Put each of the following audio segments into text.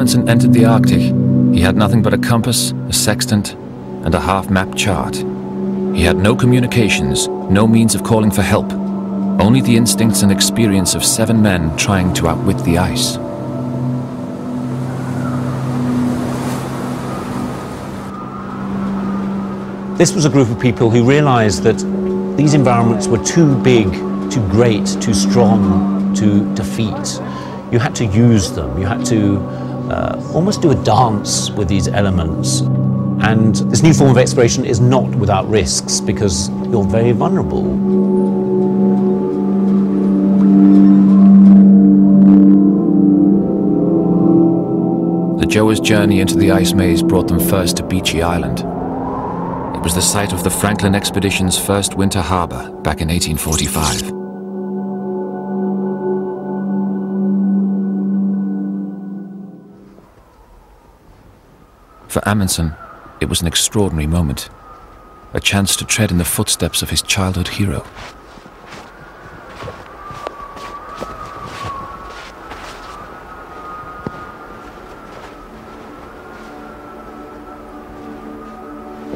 Amundsen entered the Arctic, he had nothing but a compass, a sextant, and a half-map chart. He had no communications, no means of calling for help, only the instincts and experience of seven men trying to outwit the ice. This was a group of people who realized that these environments were too big, too great, too strong to defeat. You had to use them. You had to uh, almost do a dance with these elements. And this new form of exploration is not without risks because you're very vulnerable. The Gjöa's journey into the ice maze brought them first to Beechey Island. It was the site of the Franklin expedition's first winter harbor back in 1845. For Amundsen, it was an extraordinary moment. A chance to tread in the footsteps of his childhood hero.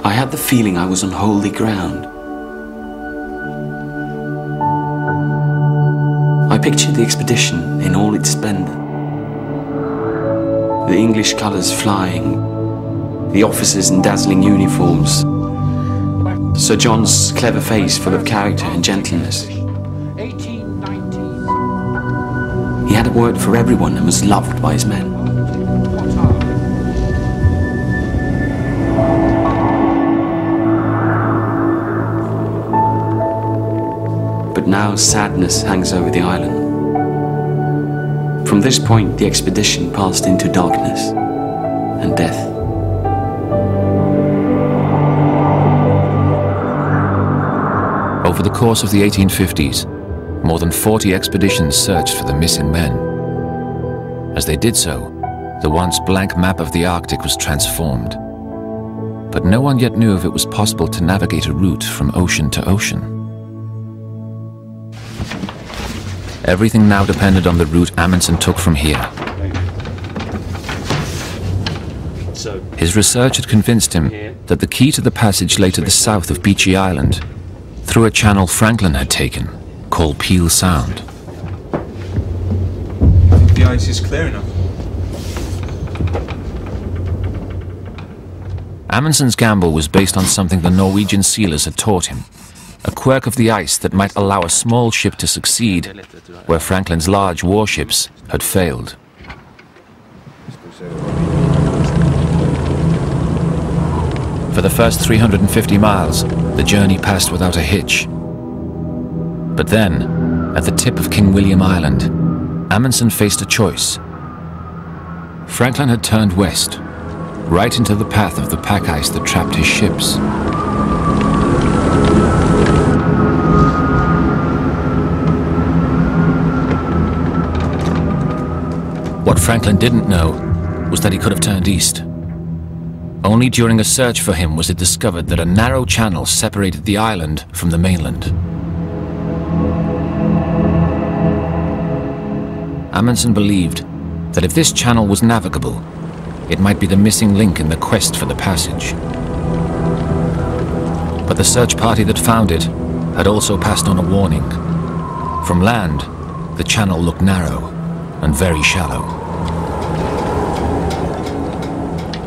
I had the feeling I was on holy ground. I pictured the expedition in all its splendor. The English colours flying, the officers in dazzling uniforms, Sir John's clever face full of character and gentleness. He had a word for everyone and was loved by his men. But now sadness hangs over the island. From this point, the expedition passed into darkness and death. The course of the 1850s, more than 40 expeditions searched for the missing men. As they did so, the once blank map of the Arctic was transformed. But no one yet knew if it was possible to navigate a route from ocean to ocean. Everything now depended on the route Amundsen took from here. His research had convinced him that the key to the passage lay to the south of Beechey Island, through a channel Franklin had taken, called Peel Sound. I think the ice is clear enough. Amundsen's gamble was based on something the Norwegian sealers had taught him, a quirk of the ice that might allow a small ship to succeed where Franklin's large warships had failed. For the first 350 miles, the journey passed without a hitch. But then, at the tip of King William Island, Amundsen faced a choice. Franklin had turned west, right into the path of the pack ice that trapped his ships. What Franklin didn't know was that he could have turned east. Only during a search for him was it discovered that a narrow channel separated the island from the mainland. Amundsen believed that if this channel was navigable, it might be the missing link in the quest for the passage. But the search party that found it had also passed on a warning. From land, the channel looked narrow and very shallow.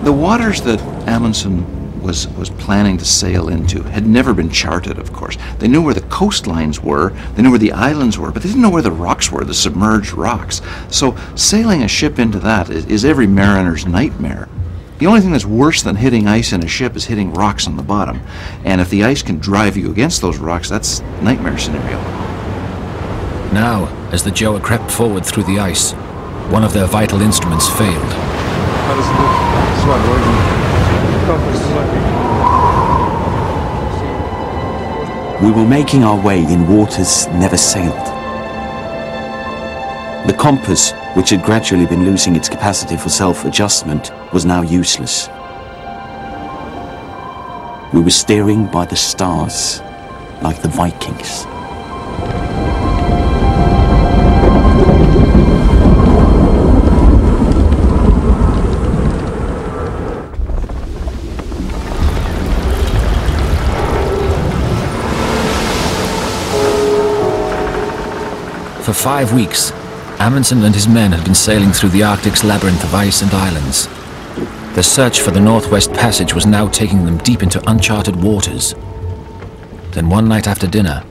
The waters that Amundsen was, was planning to sail into had never been charted, of course. They knew where the coastlines were, they knew where the islands were, but they didn't know where the rocks were, the submerged rocks. So sailing a ship into that is, is every mariner's nightmare. The only thing that's worse than hitting ice in a ship is hitting rocks on the bottom. And if the ice can drive you against those rocks, that's nightmare scenario. Now, as the Gjöa crept forward through the ice, one of their vital instruments failed. We were making our way in waters never sailed. The compass, which had gradually been losing its capacity for self-adjustment, was now useless. We were steering by the stars, like the Vikings. For five weeks, Amundsen and his men had been sailing through the Arctic's labyrinth of ice and islands. The search for the Northwest Passage was now taking them deep into uncharted waters. Then one night after dinner,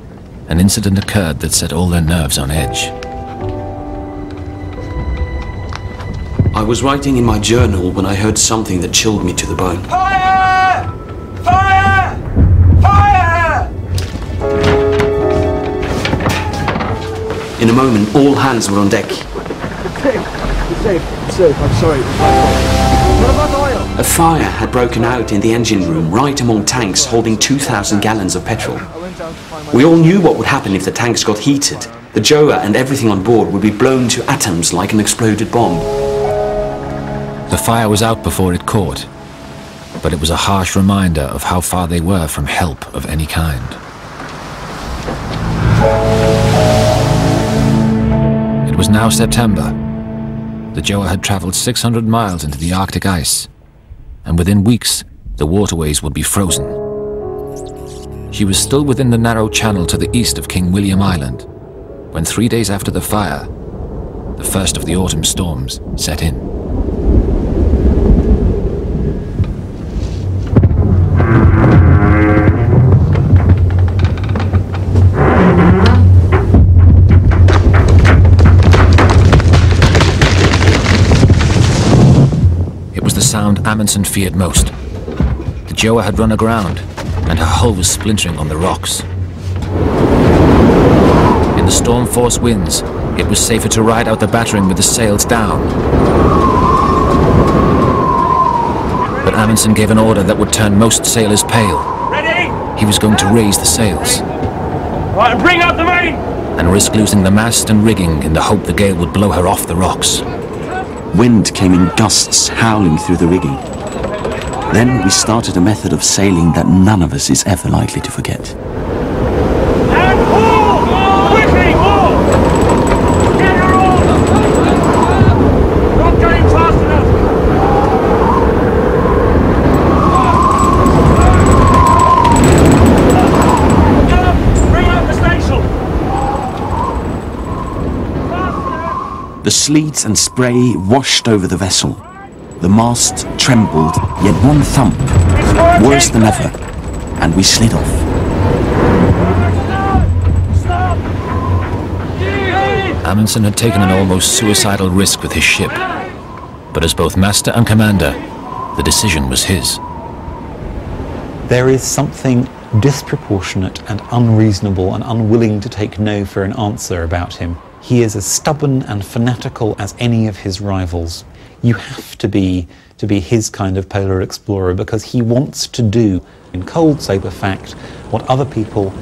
an incident occurred that set all their nerves on edge. I was writing in my journal when I heard something that chilled me to the bone. Fire! In a moment, all hands were on deck. Safe, it's safe, I'm sorry. What about oil? A fire had broken out in the engine room right among tanks holding 2,000 gallons of petrol. We all knew what would happen if the tanks got heated. The Gjöa and everything on board would be blown to atoms like an exploded bomb. The fire was out before it caught, but it was a harsh reminder of how far they were from help of any kind. It was now September. The Gjöa had traveled 600 miles into the Arctic ice, and within weeks, the waterways would be frozen. She was still within the narrow channel to the east of King William Island, when three days after the fire, the first of the autumn storms set in. Amundsen feared most. The Gjöa had run aground, and her hull was splintering on the rocks. In the storm force winds, it was safer to ride out the battering with the sails down. But Amundsen gave an order that would turn most sailors pale. Ready? He was going to raise the sails Right, bring up the main! and risk losing the mast and rigging in the hope the gale would blow her off the rocks. Wind came in gusts howling through the rigging. Then we started a method of sailing that none of us is ever likely to forget. And pull! Quickly, pull! Get her on! Not going fast enough! Get up! Bring up the staysail! Faster! The sleet and spray washed over the vessel. The mast trembled, yet one thump, worse than ever, and we slid off. Stop! Stop! Amundsen had taken an almost suicidal risk with his ship, but as both master and commander, the decision was his. There is something disproportionate and unreasonable and unwilling to take no for an answer about him. He is as stubborn and fanatical as any of his rivals. You have to be to be his kind of polar explorer because he wants to do, in cold sober fact, what other people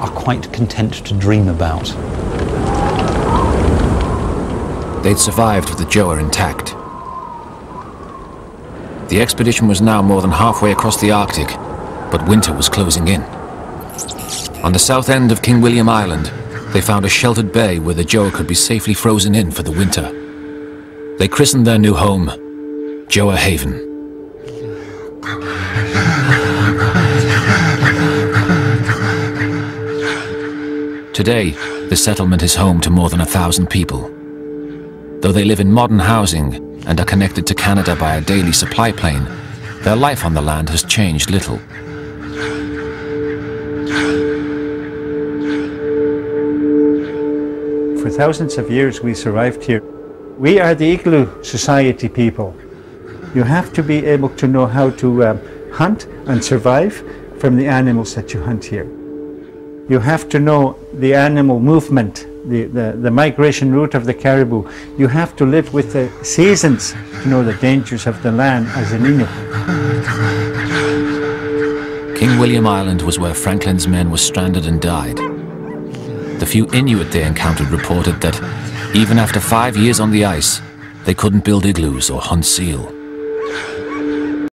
are quite content to dream about. They'd survived with the Gjöa intact. The expedition was now more than halfway across the Arctic, but winter was closing in. On the south end of King William Island, they found a sheltered bay where the Gjöa could be safely frozen in for the winter. They christened their new home Gjoa Haven. Today, the settlement is home to more than a thousand people. Though they live in modern housing and are connected to Canada by a daily supply plane, their life on the land has changed little. For thousands of years we survived here. We are the igloo society people. You have to be able to know how to um, hunt and survive from the animals that you hunt here. You have to know the animal movement, the, the, the migration route of the caribou. You have to live with the seasons to know the dangers of the land as an Inuit. King William Island was where Franklin's men were stranded and died. The few Inuit they encountered reported that, even after five years on the ice, they couldn't build igloos or hunt seal.